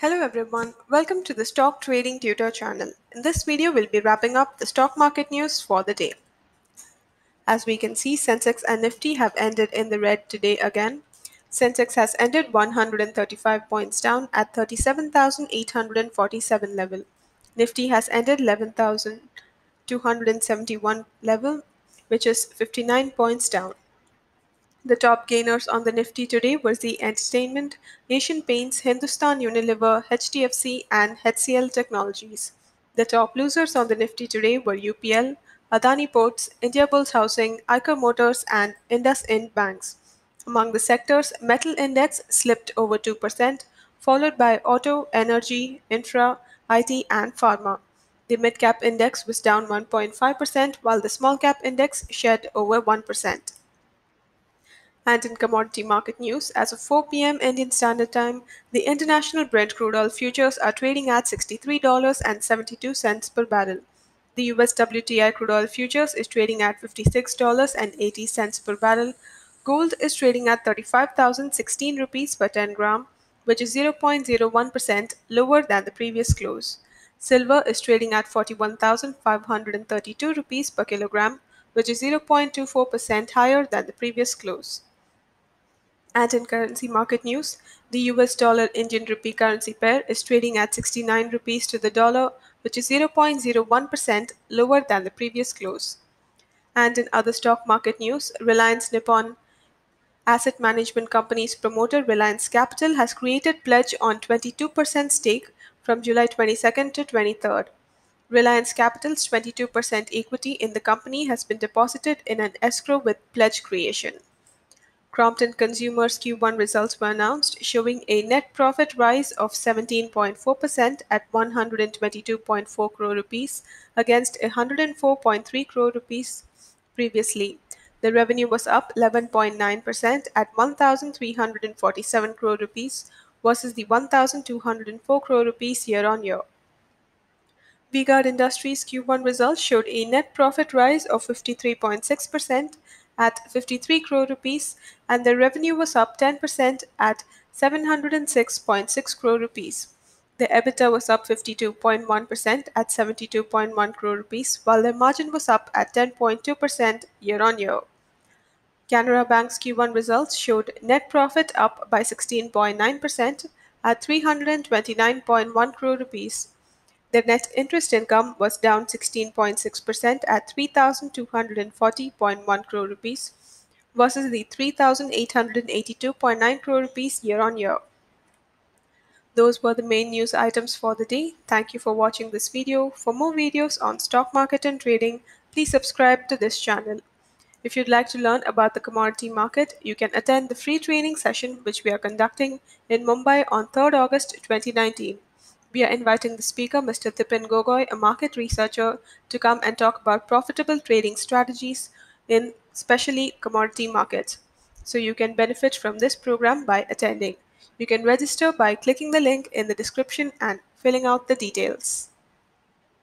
Hello everyone, welcome to the Stock Trading Tutor channel. In this video, we'll be wrapping up the stock market news for the day. As we can see, Sensex and Nifty have ended in the red today again. Sensex has ended 135 points down at 37,847 level. Nifty has ended 11,271 level, which is 59 points down. The top gainers on the Nifty today were Zee Entertainment, Asian Paints, Hindustan Unilever, HDFC, and HCL Technologies. The top losers on the Nifty today were UPL, Adani Ports, Indiabulls Housing, Eicher Motors, and Indus IndusInd Banks. Among the sectors, metal index slipped over 2%, followed by auto, energy, infra, IT, and pharma. The mid cap index was down 1.5%, while the small cap index shed over 1%. And in commodity market news, as of 4 p.m. Indian Standard Time, the international Brent crude oil futures are trading at $63.72 per barrel. The US WTI crude oil futures is trading at $56.80 per barrel. Gold is trading at 35,016 rupees per 10 gram, which is 0.01% lower than the previous close. Silver is trading at 41,532 rupees per kilogram, which is 0.24% higher than the previous close. And in currency market news, the US dollar Indian rupee currency pair is trading at 69 rupees to the dollar, which is 0.01% lower than the previous close. And in other stock market news, Reliance Nippon Asset Management Company's promoter Reliance Capital has created pledge on 22% stake from July 22nd to 23rd. Reliance Capital's 22% equity in the company has been deposited in an escrow with pledge creation. Crompton Consumers Q1 results were announced, showing a net profit rise of 17.4% at 122.4 crore rupees against 104.3 crore rupees previously. The revenue was up 11.9% at 1,347 crore rupees versus the 1,204 crore rupees year on year. V-Guard Industries Q1 results showed a net profit rise of 53.6% at 53 crore rupees and the revenue was up 10% at 706.6 crore rupees. The EBITDA was up 52.1% at 72.1 crore rupees while the margin was up at 10.2% year on year. Canara Bank's Q1 results showed net profit up by 16.9% at 329.1 crore rupees Their net interest income was down 16.6% at 3,240.1 crore rupees versus the 3,882.9 crore rupees year on year. Those were the main news items for the day. Thank you for watching this video. For more videos on stock market and trading, please subscribe to this channel. If you'd like to learn about the commodity market, you can attend the free training session which we are conducting in Mumbai on 3rd August 2019 we are inviting the speaker, Mr. Tipin Gogoi, a market researcher, to come and talk about profitable trading strategies in especially commodity markets. So you can benefit from this program by attending. You can register by clicking the link in the description and filling out the details.